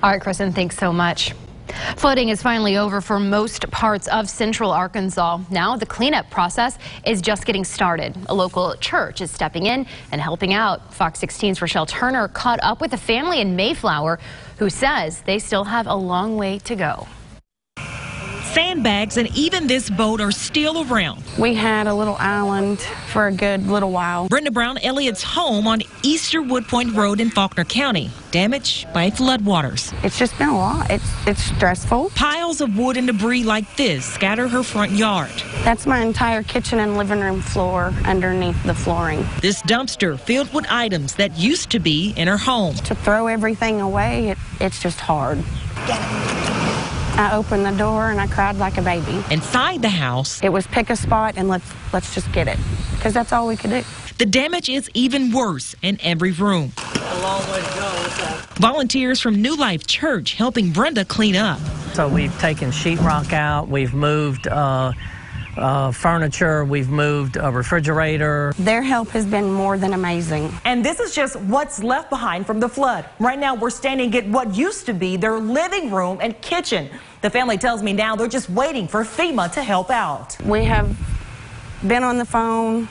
All right, Kristen, thanks so much. Flooding is finally over for most parts of central Arkansas. Now the cleanup process is just getting started. A local church is stepping in and helping out. Fox 16's Rochelle Turner caught up with a family in Mayflower who says they still have a long way to go. Sandbags and even this boat are still around. We had a little island for a good little while. Brenda Brown Elliott's home on Easter Wood Point Road in Faulkner County, damaged by floodwaters. It's just been a lot. It's it's stressful. Piles of wood and debris like this scatter her front yard. That's my entire kitchen and living room floor underneath the flooring. This dumpster filled with items that used to be in her home. To throw everything away, it, it's just hard. I opened the door and I cried like a baby. Inside the house, It was pick a spot and let's let's just get it because that's all we could do. the damage is even worse in every room. A long way to go. Volunteers from New Life Church helping Brenda clean up. So we've taken sheetrock out, we've moved uh, uh, furniture, we've moved a refrigerator. Their help has been more than amazing. And this is just what's left behind from the flood. Right now, we're standing at what used to be their living room and kitchen. The family tells me now they're just waiting for FEMA to help out. We have been on the phone,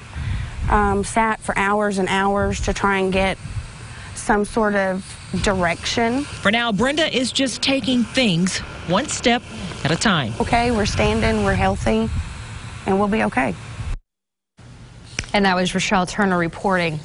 um, sat for hours and hours to try and get some sort of direction. For now, Brenda is just taking things one step at a time. Okay, we're standing, we're healthy, and we'll be okay. And that was Rochelle Turner reporting.